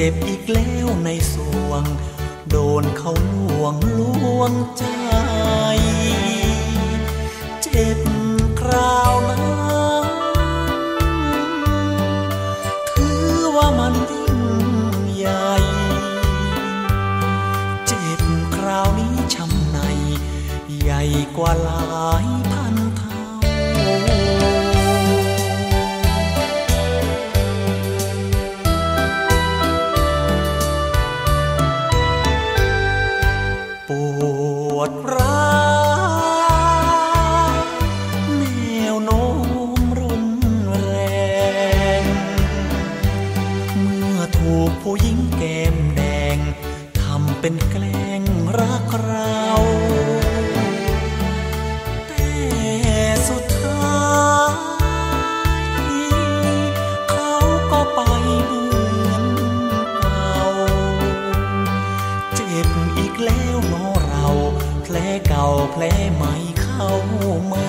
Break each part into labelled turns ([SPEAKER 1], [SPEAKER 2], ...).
[SPEAKER 1] เจ็บอีกแล้วในสวง โดนเขาลวงลวงใจ เจ็บคราวนั้นถือว่ามันยิ่งใหญ่ เจ็บคราวนี้ช้ำใน ใหญ่กว่าหลาย ผู้หญิงแก้มแดง ทำเป็นแกล้งรักเราแต่สุดท้ายเขาก็ไปเหมือนเก่า เจ็บอีกแล้วเนอเรา แผลเก่าแผลใหม่เข้ามา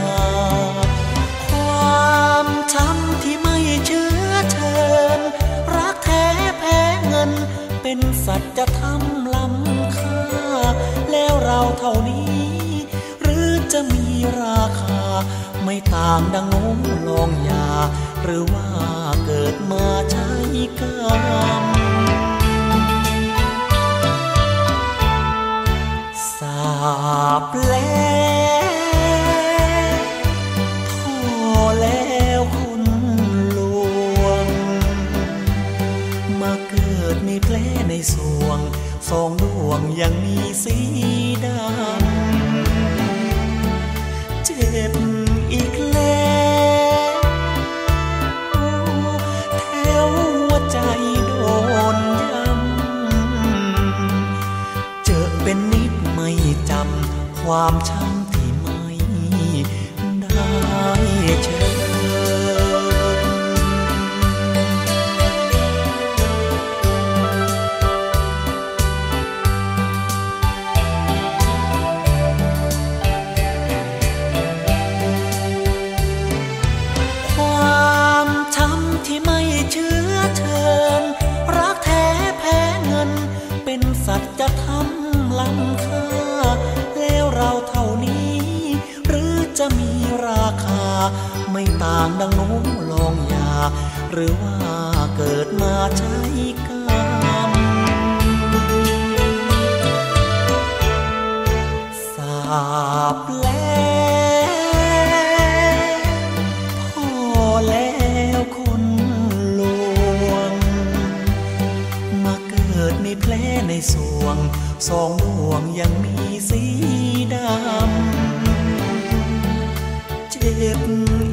[SPEAKER 1] เป็นสัจธรรมล้ำค่า แล้วเราเท่านี้ หรือจะมีราคา ไม่ต่างดังโน้มลองยา หรือว่าเกิดมาใช้กรรมสาบแล้วพอแล้วคุณหลวง มาเกิดมีแผลใน สวงสองดวงยังมีสีดำเจ็บอีกแล้วแถวหัวใจโดนย้ำเจอเป็นนิดไม่จำความช้ำ เป็นสัจธรรมล้ำค่า แล้วเราเท่านี้ หรือจะมีราคา ไม่ต่างดังน้ลองยา หรือว่าเกิดมาใช้กรรมสาบแล้วพอแล้ว แผลในสวง สองดวงยังมีสีดำ เจ็บ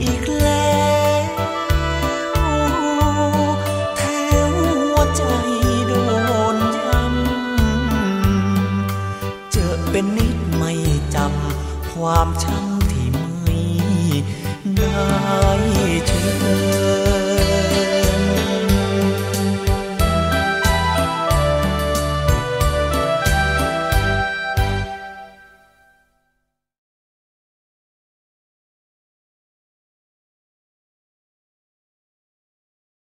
[SPEAKER 1] อีกแล้วแถวหัวใจโดนย้ำ เจอเป็นนิดไม่จำ ความช้ำที่ไม่ได้เจอ